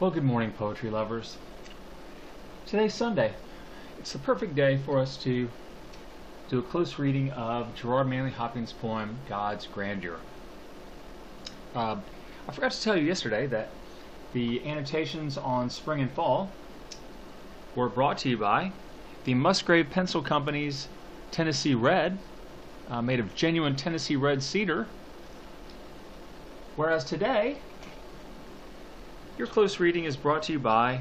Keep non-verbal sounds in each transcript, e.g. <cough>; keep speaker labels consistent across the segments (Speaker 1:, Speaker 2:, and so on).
Speaker 1: Well, good morning, poetry lovers. Today's Sunday. It's the perfect day for us to do a close reading of Gerard Manley Hopkins' poem, God's Grandeur. Uh, I forgot to tell you yesterday that the annotations on spring and fall were brought to you by the Musgrave Pencil Company's Tennessee Red, uh, made of genuine Tennessee red cedar. Whereas today, your close reading is brought to you by a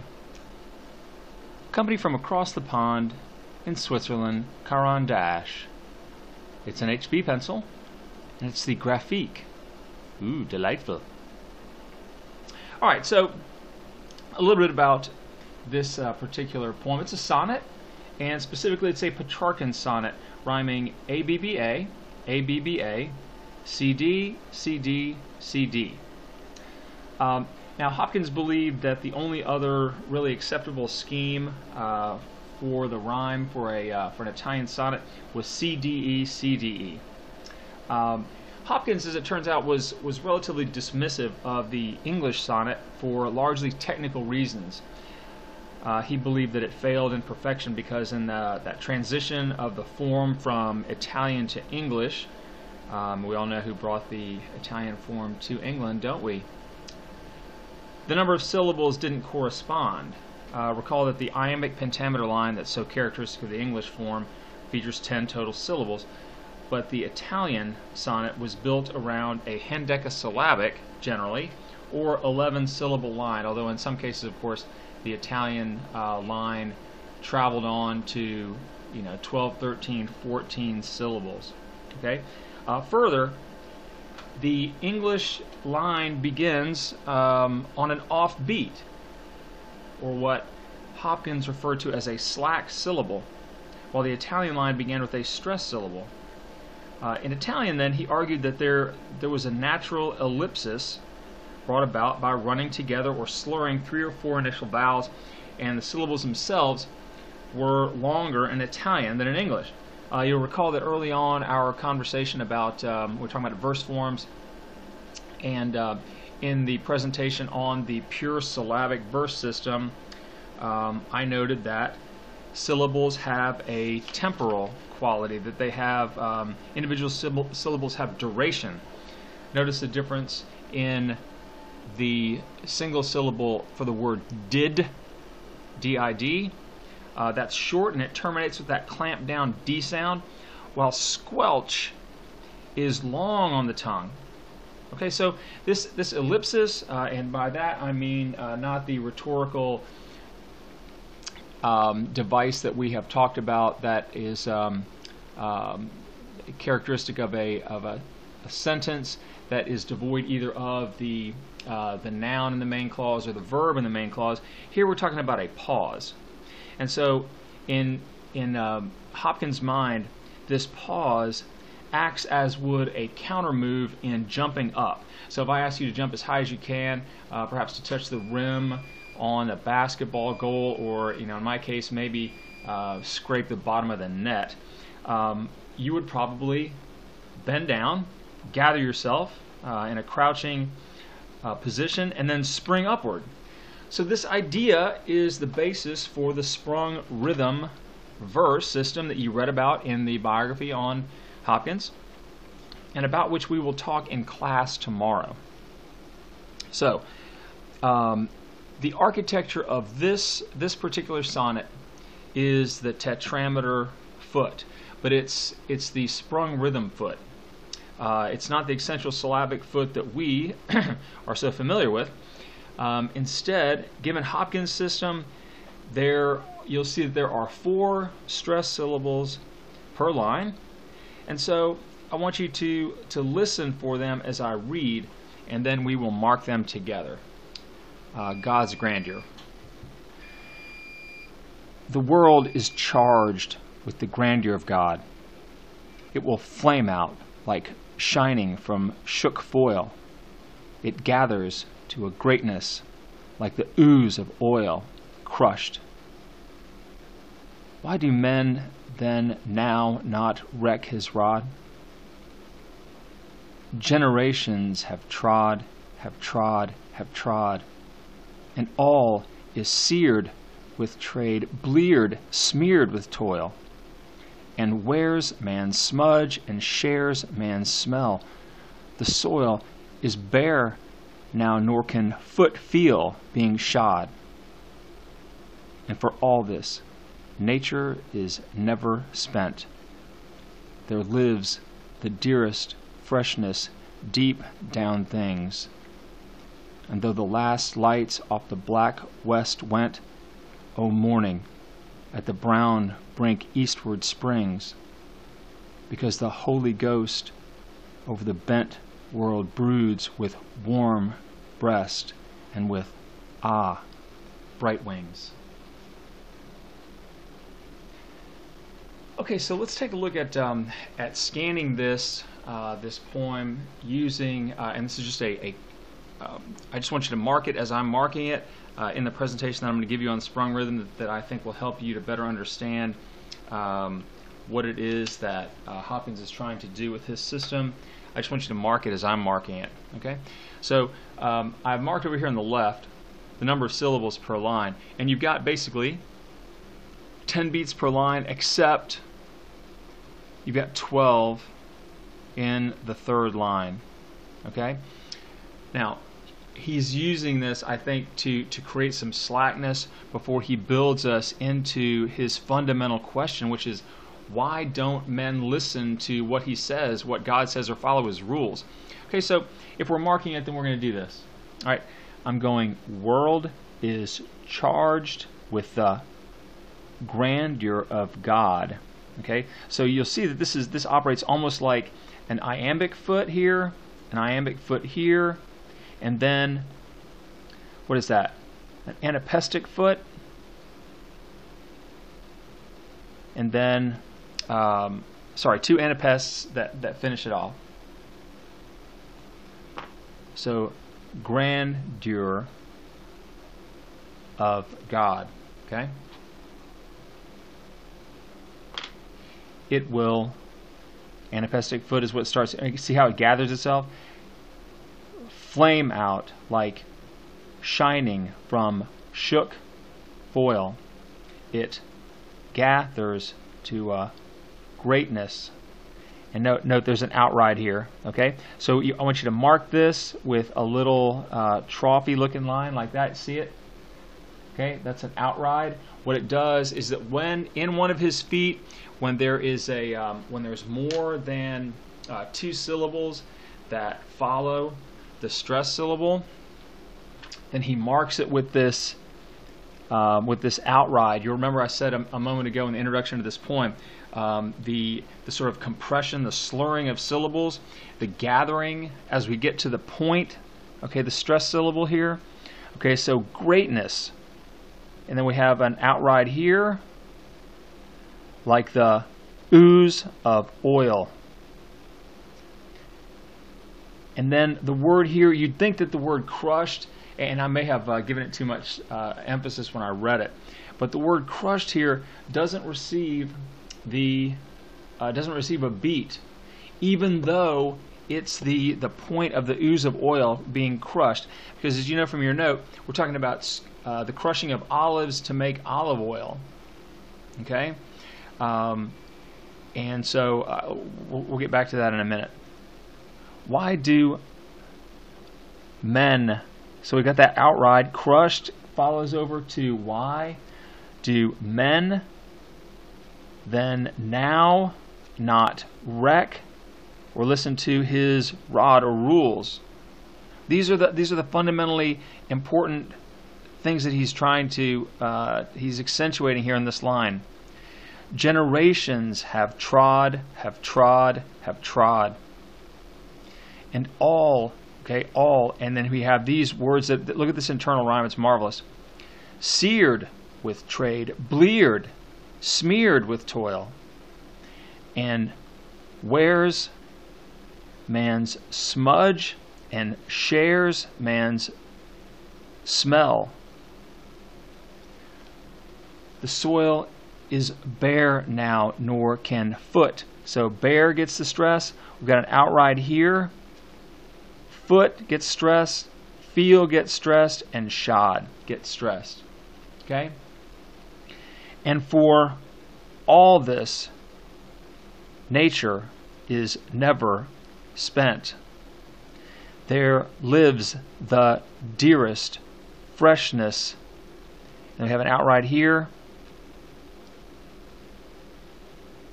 Speaker 1: company from across the pond in Switzerland, Caran d'Ache. It's an HB pencil, and it's the Graphique. Ooh, delightful. All right, so a little bit about this uh, particular poem. It's a sonnet, and specifically it's a Petrarchan sonnet, rhyming ABBA, ABBA, CD, CD, CD. Um, now, Hopkins believed that the only other really acceptable scheme uh, for the rhyme for a uh, for an Italian sonnet was CDE CDE. Um, Hopkins, as it turns out, was was relatively dismissive of the English sonnet for largely technical reasons. Uh, he believed that it failed in perfection because in the, that transition of the form from Italian to English, um, we all know who brought the Italian form to England, don't we? The number of syllables didn't correspond. Uh, recall that the iambic pentameter line that's so characteristic of the English form features 10 total syllables, but the Italian sonnet was built around a hendecasyllabic, generally, or 11 syllable line, although in some cases, of course, the Italian uh, line traveled on to you know 12, 13, 14 syllables. Okay. Uh, further, the English line begins um, on an offbeat, or what Hopkins referred to as a slack syllable, while the Italian line began with a stress syllable. Uh, in Italian, then, he argued that there, there was a natural ellipsis brought about by running together or slurring three or four initial vowels, and the syllables themselves were longer in Italian than in English. Uh, you'll recall that early on our conversation about, um, we're talking about verse forms, and uh, in the presentation on the pure syllabic verse system, um, I noted that syllables have a temporal quality, that they have, um, individual syllables have duration. Notice the difference in the single syllable for the word did, D-I-D, uh, that's short and it terminates with that clamp down D sound, while squelch is long on the tongue. Okay, so this, this ellipsis, uh, and by that I mean uh, not the rhetorical um, device that we have talked about that is um, um, characteristic of a, of a, a, sentence that is devoid either of the, uh, the noun in the main clause or the verb in the main clause. Here we're talking about a pause. And so in, in um, Hopkins' mind, this pause acts as would a counter move in jumping up. So if I ask you to jump as high as you can, uh, perhaps to touch the rim on a basketball goal, or you know, in my case, maybe uh, scrape the bottom of the net, um, you would probably bend down, gather yourself uh, in a crouching uh, position, and then spring upward. So this idea is the basis for the sprung rhythm verse system that you read about in the biography on Hopkins and about which we will talk in class tomorrow. So, um, the architecture of this this particular sonnet is the tetrameter foot, but it's it's the sprung rhythm foot. Uh, it's not the essential syllabic foot that we <clears throat> are so familiar with. Um, instead, given Hopkins' system, there you'll see that there are four stress syllables per line. And so I want you to, to listen for them as I read, and then we will mark them together. Uh, God's grandeur. The world is charged with the grandeur of God. It will flame out like shining from shook foil. It gathers to a greatness like the ooze of oil crushed. Why do men then now not reck his rod? Generations have trod, have trod, have trod, and all is seared with trade, bleared, smeared with toil, and wears man's smudge and shares man's smell. The soil is bare now, nor can foot feel being shod. And for all this, nature is never spent. There lives the dearest freshness deep down things. And though the last lights off the black west went, O morning, at the brown brink eastward springs, because the Holy Ghost over the bent world broods with warm breast and with ah, bright wings. Okay, so let's take a look at um, at scanning this uh, this poem using, uh, and this is just a, a um, I just want you to mark it as I'm marking it uh, in the presentation that I'm going to give you on sprung rhythm that, that, I think will help you to better understand um, what it is that uh, Hopkins is trying to do with his system. I just want you to mark it as I'm marking it. Okay, so um, I've marked over here on the left the number of syllables per line, and you've got basically 10 beats per line, except you've got 12 in the third line. Okay, now he's using this, I think, to, to create some slackness before he builds us into his fundamental question, which is why don't men listen to what he says, what God says, or follow his rules? Okay, so if we're marking it, then we're going to do this. All right, I'm going world is charged with the grandeur of God. Okay, so you'll see that this is this operates almost like an iambic foot here, an iambic foot here, and then what is that? An anapestic foot, and then um, sorry, two anapests that that finish it off. So grandeur of God. Okay. It will Anapestic foot is what starts. See how it gathers itself? Flame out like shining from shook foil. It gathers to uh, greatness. And note, note there's an outride here. Okay, so you, I want you to mark this with a little uh, trophy looking line like that. See it? Okay, that's an outride. What it does is that when in one of his feet, when there is a um, when there's more than uh, two syllables that follow the stress syllable, then he marks it with this um, with this outride. You'll remember I said a, a, moment ago in the introduction to this poem, um, the the sort of compression, the slurring of syllables, the gathering as we get to the point. Okay, the stress syllable here. Okay, so greatness and then we have an outride here, like the ooze of oil. And then the word here, you'd think that the word crushed, and I may have uh, given it too much uh, emphasis when I read it, but the word crushed here doesn't receive the uh, doesn't receive a beat, even though it's the the point of the ooze of oil being crushed. Because as you know from your note, we're talking about uh, the crushing of olives to make olive oil. Okay? Um, and so uh, we'll, we'll get back to that in a minute. Why do men, so we got that outride, crushed follows over to why do men then now not reck or listen to his rod or rules? These are the these are the fundamentally important things that he's trying to, uh, he's accentuating here in this line. Generations have trod, have trod, have trod. And all, okay, all, and then we have these words that, that look at this internal rhyme, it's marvelous. Seared with trade, bleared, smeared with toil, and wears man's smudge and shares man's smell the soil is bare now, nor can foot. So bare gets the stress. We've got an outride here. Foot gets stressed, feel gets stressed, and shod gets stressed. Okay? And for all this, nature is never spent. There lives the dearest freshness. And we have an outride here.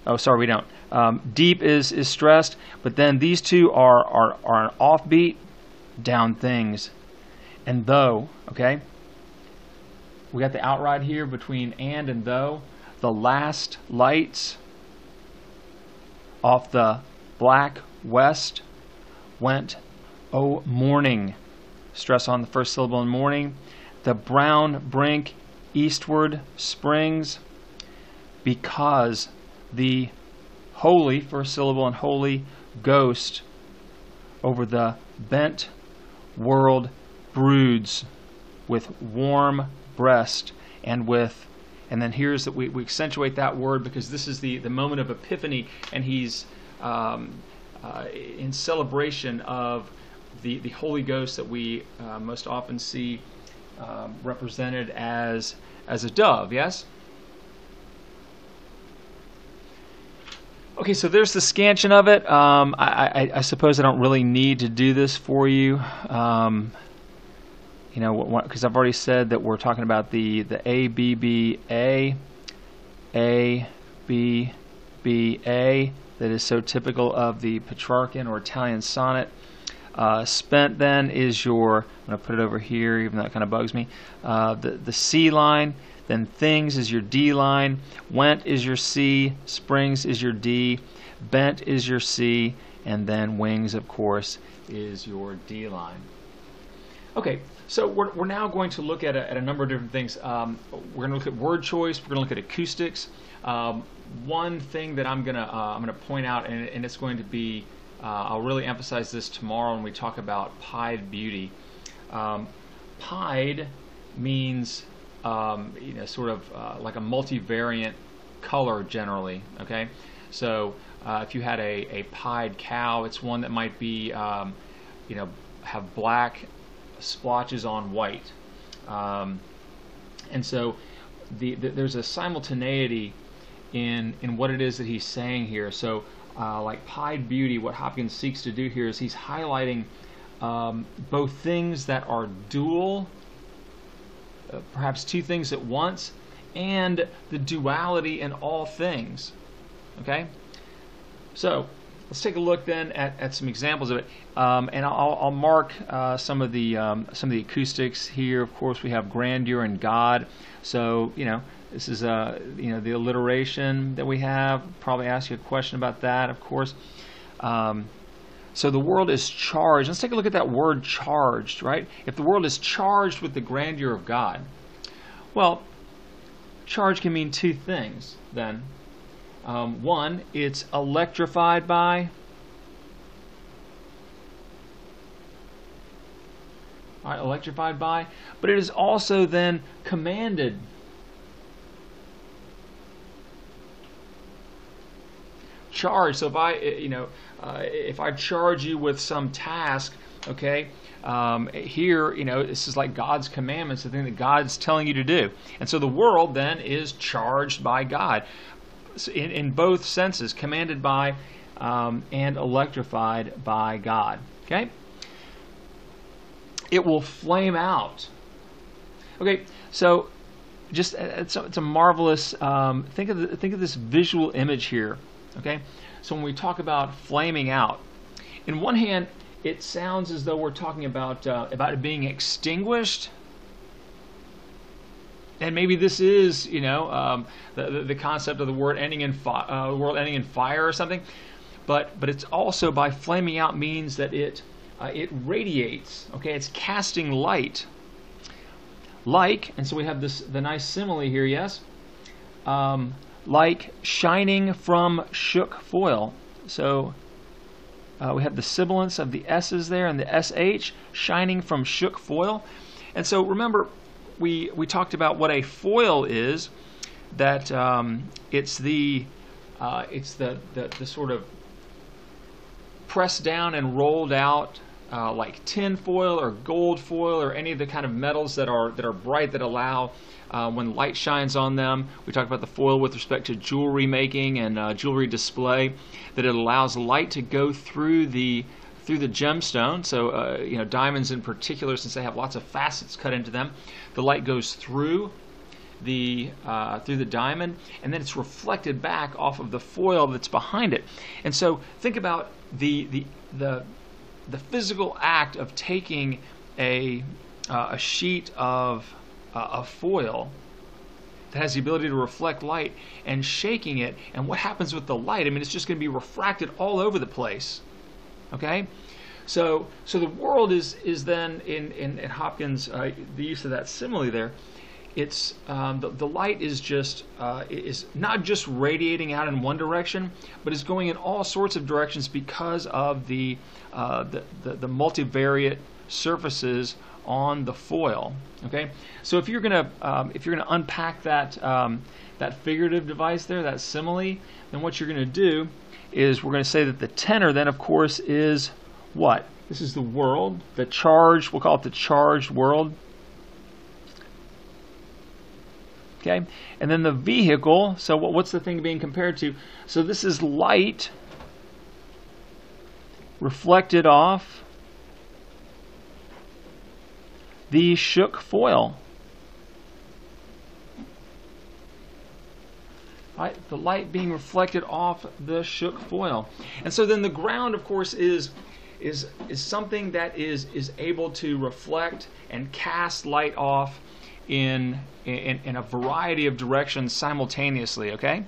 Speaker 1: Oh, sorry, we don't. Um, deep is, is stressed, but then these two are, are, are an offbeat down things. And though, okay? We got the outride here between and and though. The last lights off the black west went, oh, morning. Stress on the first syllable in morning. The brown brink eastward springs because the holy, first syllable and holy, ghost over the bent world broods with warm breast and with and then here's that we, we accentuate that word because this is the, the moment of epiphany and he's um, uh, in celebration of the, the Holy Ghost that we uh, most often see um, represented as as a dove yes Okay, so there's the scansion of it. Um, I, I, I, suppose I don't really need to do this for you. Um, you know, because I've already said that we're talking about the the A B B A A B B A that is so typical of the Petrarchan or Italian sonnet. Uh, spent then is your. I'm going to put it over here, even though it kind of bugs me. Uh, the the C line then things is your D line, went is your C, springs is your D, bent is your C, and then wings, of course, is your D line. Okay, so we're, we're now going to look at a, at a number of different things. Um, we're going to look at word choice. We're going to look at acoustics. Um, one thing that I'm going to uh, I'm going to point out, and, and it's going to be uh, I'll really emphasize this tomorrow when we talk about pied beauty. Um, pied means um, you know, sort of uh, like a multivariant color generally. Okay, so uh, if you had a, a pied cow, it's one that might be, um, you know, have black splotches on white, um, and so the, the, there's a simultaneity in in what it is that he's saying here. So, uh, like pied beauty, what Hopkins seeks to do here is he's highlighting um, both things that are dual perhaps two things at once, and the duality in all things. Okay? So, let's take a look then at, at some examples of it. Um, and I'll, I'll mark uh, some of the um, some of the acoustics here. Of course, we have grandeur and God. So, you know, this is uh, you know the alliteration that we have. Probably ask you a question about that, of course. Um, so the world is charged. Let's take a look at that word charged, right? If the world is charged with the grandeur of God, well, charge can mean two things then. Um, one, it's electrified by. All right, electrified by, but it is also then commanded charge. So if I, you know, uh, if I charge you with some task, okay, um, here, you know, this is like God's commandments, the thing that God's telling you to do. And so the world then is charged by God in, in both senses, commanded by um, and electrified by God. Okay? It will flame out. Okay, so just uh, it's a, it's a marvelous. Um, think of the, think of this visual image here. Okay, so when we talk about flaming out, in one hand, it sounds as though we're talking about uh, about it being extinguished. And maybe this is, you know, um, the, the, the concept of the word ending in uh, world ending in fire or something. But but it's also by flaming out means that it uh, it radiates. Okay, it's casting light. Like, and so we have this the nice simile here. Yes. Um, like shining from shook foil. So uh, we have the sibilance of the S's there and the SH shining from shook foil. And so remember, we, we talked about what a foil is, that um, it's the uh, it's the, the, the, sort of pressed down and rolled out uh, like tin foil or gold foil or any of the kind of metals that are that are bright that allow uh, when light shines on them. We talked about the foil with respect to jewelry making and uh, jewelry display, that it allows light to go through the through the gemstone. So uh, you know diamonds in particular, since they have lots of facets cut into them, the light goes through the uh, through the diamond, and then it's reflected back off of the foil that's behind it. And so think about the the the the physical act of taking a uh, a sheet of uh, a foil that has the ability to reflect light and shaking it, and what happens with the light? I mean, it's just going to be refracted all over the place. Okay, so so the world is is then in in, in Hopkins uh, the use of that simile there it's um, the, the light is just uh, is not just radiating out in one direction, but it's going in all sorts of directions because of the uh, the, the, the multivariate surfaces on the foil. Okay, so if you're gonna um, if you're gonna unpack that um, that figurative device there, that simile, then what you're gonna do is we're gonna say that the tenor then of course is what? This is the world, the charged. We'll call it the charged world. Okay, and then the vehicle, so what's the thing being compared to? So this is light reflected off the shook foil. Right, the light being reflected off the shook foil. And so then the ground, of course, is is is something that is is able to reflect and cast light off in, in, in a variety of directions simultaneously, okay?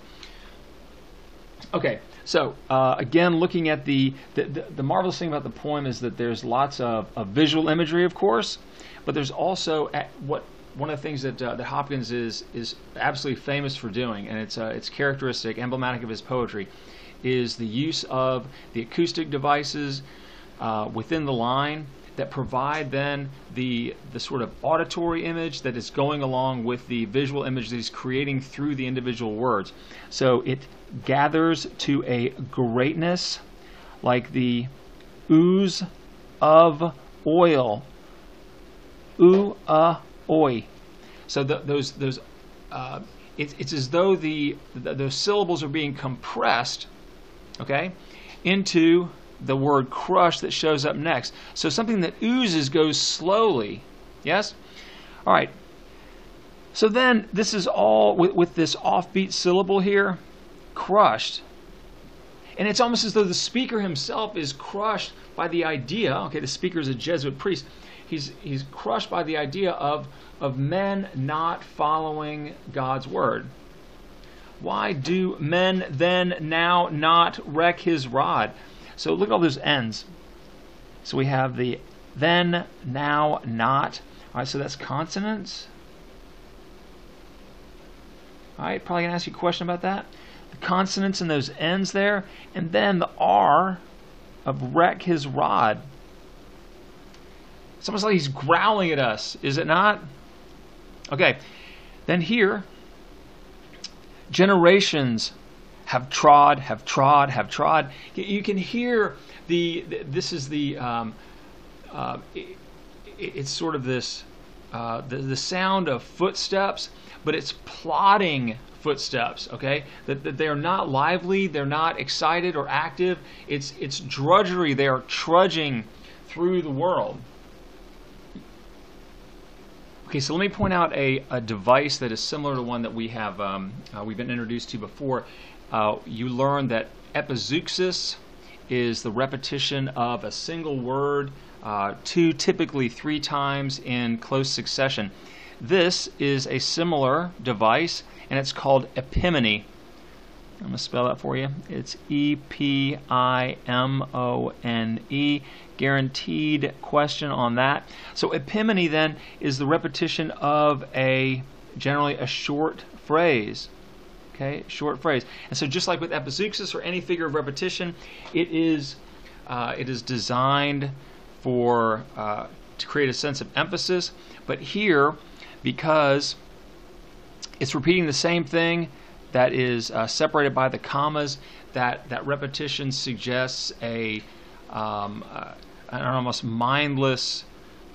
Speaker 1: Okay, so uh, again, looking at the, the, the, the, marvelous thing about the poem is that there's lots of, of visual imagery, of course, but there's also what one of the things that, uh, that Hopkins is is absolutely famous for doing, and it's uh, it's characteristic, emblematic of his poetry, is the use of the acoustic devices uh, within the line that provide then the the sort of auditory image that is going along with the visual image that he's creating through the individual words. So it gathers to a greatness like the ooze of oil. Ooh, uh, oi. So the, those those uh, it, it's as though the, the those syllables are being compressed, okay, into the word crush that shows up next. So something that oozes goes slowly. Yes? All right. So then this is all with, with this offbeat syllable here, crushed. And it's almost as though the speaker himself is crushed by the idea. Okay, the speaker is a Jesuit priest. He's, he's crushed by the idea of, of men not following God's word. Why do men then now not reck his rod? So look at all those ends. So we have the then, now, not. All right, so that's consonants. All right, probably going to ask you a question about that. The consonants and those ends there, and then the R of reck his rod. It's almost like he's growling at us, is it not? Okay, then here, generations have trod, have trod, have trod. You can hear the, this is the, um, uh, it, it's sort of this, uh, the, the sound of footsteps, but it's plodding footsteps, okay? That, that they're not lively, they're not excited or active. It's, it's drudgery, they are trudging through the world. Okay, so let me point out a, a device that is similar to one that we have um, uh, we've been introduced to before uh, you learn that epizeuxis is the repetition of a single word uh, two, typically three times in close succession. This is a similar device, and it's called epimone. I'm going to spell that for you. It's E P I M O N E. Guaranteed question on that. So, epimone then is the repetition of a generally a short phrase. Okay, short phrase. And so just like with epizeuxis or any figure of repetition, it is uh, it is designed for uh, to create a sense of emphasis. But here, because it's repeating the same thing that is uh, separated by the commas, that that repetition suggests a um, uh, an almost mindless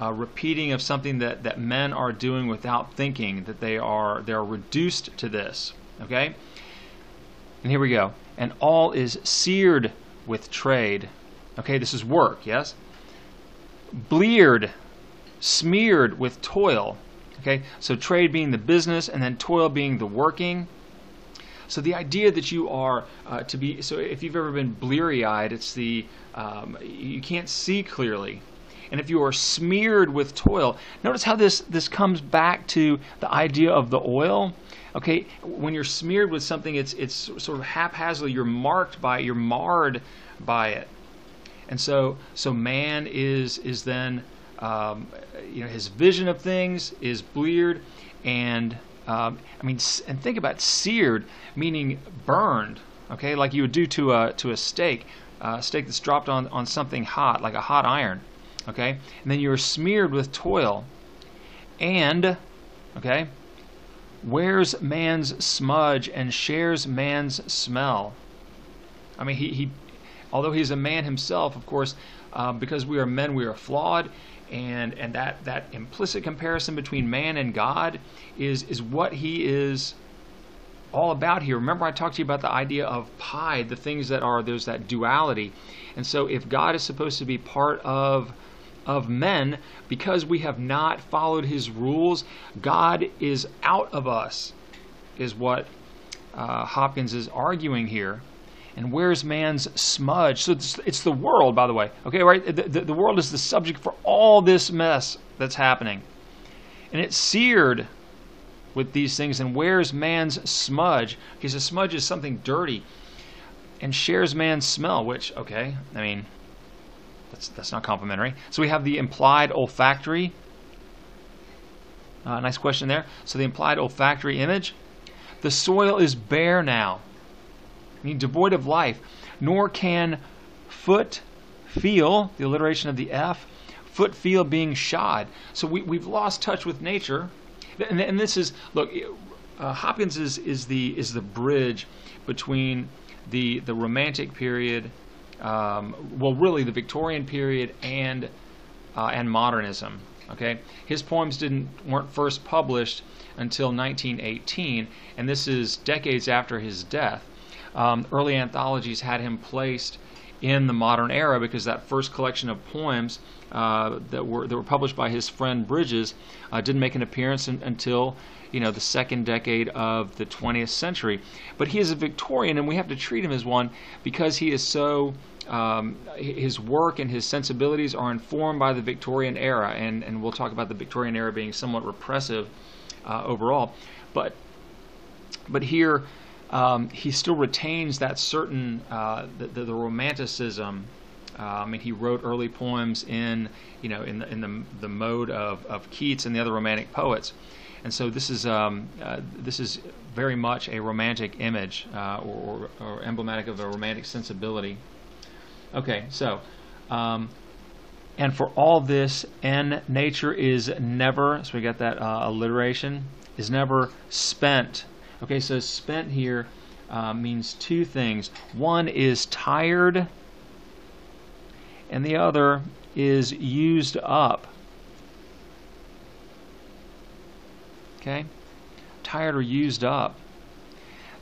Speaker 1: uh, repeating of something that, that men are doing without thinking, that they are they're reduced to this. Okay? And here we go. And all is seared with trade. Okay, this is work, yes? Bleared, smeared with toil. Okay, so trade being the business and then toil being the working. So the idea that you are uh, to be, so if you've ever been bleary eyed, it's the, um, you can't see clearly. And if you are smeared with toil, notice how this, this comes back to the idea of the oil. Okay, when you're smeared with something, it's, it's sort of haphazardly, you're marked by it, you're marred by it. And so, so man is, is then, um, you know, his vision of things is bleared and um, I mean, and think about seared, meaning burned. Okay, like you would do to a to a steak, a steak that's dropped on on something hot, like a hot iron. Okay, and then you're smeared with toil, and okay, wears man's smudge and shares man's smell. I mean, he, he although he's a man himself, of course, uh, because we are men, we are flawed, and and that that implicit comparison between man and God is is what he is all about here. Remember, I talked to you about the idea of pi, the things that are there's that duality, and so if God is supposed to be part of of men because we have not followed his rules, God is out of us, is what uh, Hopkins is arguing here and wears man's smudge? So it's, it's the world, by the way. Okay, right? The, the, the world is the subject for all this mess that's happening. And it's seared with these things. And wears man's smudge? Because a smudge is something dirty. And shares man's smell, which, okay, I mean, that's, that's not complimentary. So we have the implied olfactory. Uh, nice question there. So the implied olfactory image. The soil is bare now I mean, devoid of life, nor can foot feel, the alliteration of the F, foot feel being shod. So we, we've lost touch with nature. And, and this is, look, uh, Hopkins is, is, the, is the bridge between the, the Romantic period, um, well, really the Victorian period, and, uh, and modernism. Okay, his poems didn't weren't first published until 1918, and this is decades after his death um, early anthologies had him placed in the modern era because that first collection of poems uh, that were that were published by his friend Bridges uh, didn't make an appearance in, until you know the second decade of the 20th century. But he is a Victorian, and we have to treat him as one because he is so. Um, his work and his sensibilities are informed by the Victorian era, and, and we'll talk about the Victorian era being somewhat repressive uh, overall. But but here um, he still retains that certain uh, the, the, the, romanticism. Uh, I mean, he wrote early poems in you know in the in the, the mode of, of Keats and the other romantic poets, and so this is um, uh, this is very much a romantic image uh, or, or, or, emblematic of a romantic sensibility. Okay, so. Um, and for all this, N nature is never, so we got that uh, alliteration, is never spent Okay, so spent here uh, means two things. One is tired, and the other is used up. Okay? Tired or used up.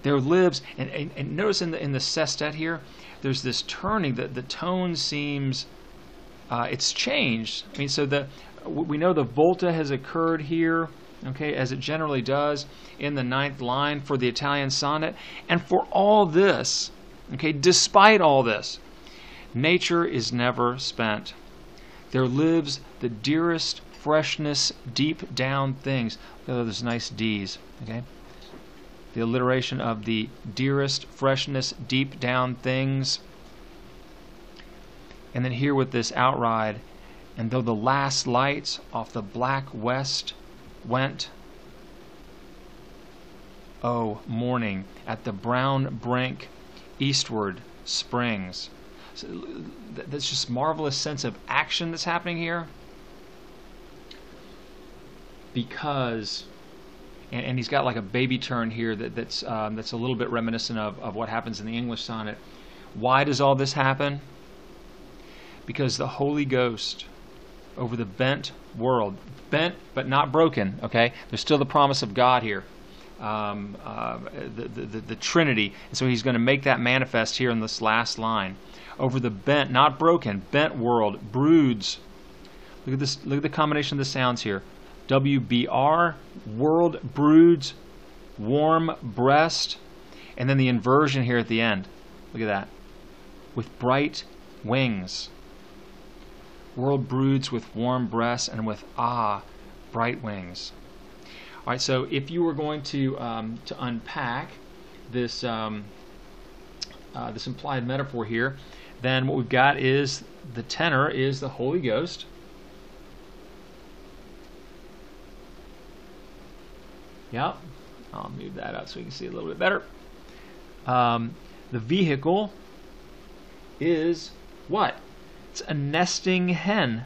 Speaker 1: There lives, and, and, and notice in the, in the sestet here, there's this turning that the tone seems, uh, it's changed. I mean, so the we know the volta has occurred here okay, as it generally does in the ninth line for the Italian sonnet. And for all this, okay, despite all this, nature is never spent. There lives the dearest freshness deep down things. Look at those nice D's, okay? The alliteration of the dearest freshness deep down things. And then here with this outride, and though the last lights off the black west went, oh, morning, at the brown brink eastward springs. So that's just marvelous sense of action that's happening here. Because, and, and he's got like a baby turn here that, that's um, that's a little bit reminiscent of, of what happens in the English sonnet. Why does all this happen? because the Holy Ghost over the bent world, bent but not broken, okay? There's still the promise of God here. Um, uh, the, the, the Trinity. And so he's going to make that manifest here in this last line. Over the bent, not broken, bent world, broods. Look at this. Look at the combination of the sounds here. WBR, world broods, warm breast, and then the inversion here at the end. Look at that. With bright wings. World broods with warm breasts and with ah, bright wings. All right, so if you were going to um, to unpack this um, uh, this implied metaphor here, then what we've got is the tenor is the Holy Ghost. Yep, I'll move that up so you can see a little bit better. Um, the vehicle is what? It's a nesting hen.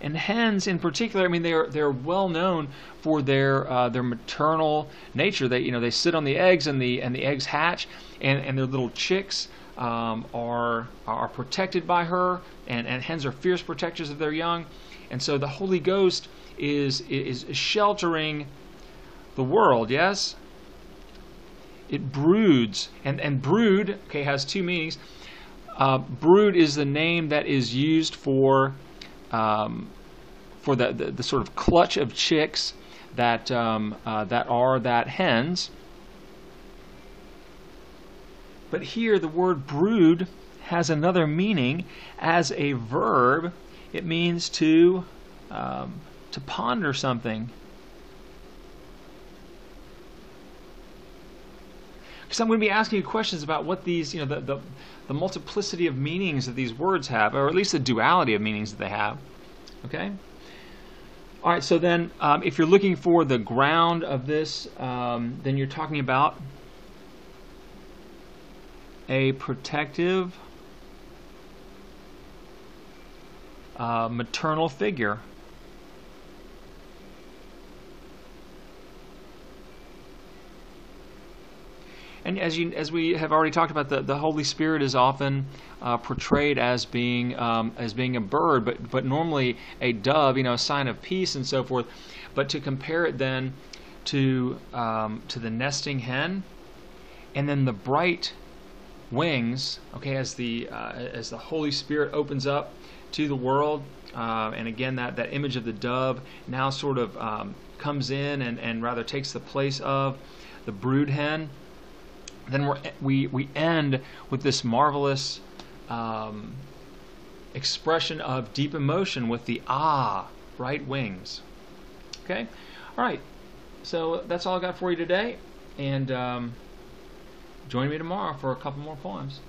Speaker 1: And hens, in particular, I mean, they're they're well known for their uh, their maternal nature. They you know they sit on the eggs and the and the eggs hatch, and, and their little chicks um, are are protected by her, and, and hens are fierce protectors of their young, and so the Holy Ghost is is sheltering the world. Yes, it broods, and and brood okay has two meanings. Uh, brood is the name that is used for um, for the, the, the, sort of clutch of chicks that um, uh, that are that hens. But here the word brood has another meaning as a verb. It means to um, to ponder something. Because I'm going to be asking you questions about what these, you know, the, the, the multiplicity of meanings that these words have, or at least the duality of meanings that they have. Okay? All right, so then um, if you're looking for the ground of this, um, then you're talking about a protective uh, maternal figure. And as you as we have already talked about, the, the Holy Spirit is often uh, portrayed as being um, as being a bird, but but normally a dove, you know, a sign of peace and so forth. But to compare it then to um, to the nesting hen, and then the bright wings, okay, as the uh, as the Holy Spirit opens up to the world, uh, and again that that image of the dove now sort of um, comes in and and rather takes the place of the brood hen then we we, we end with this marvelous um, expression of deep emotion with the ah, bright wings. Okay? All right. So that's all I got for you today. And um, join me tomorrow for a couple more poems.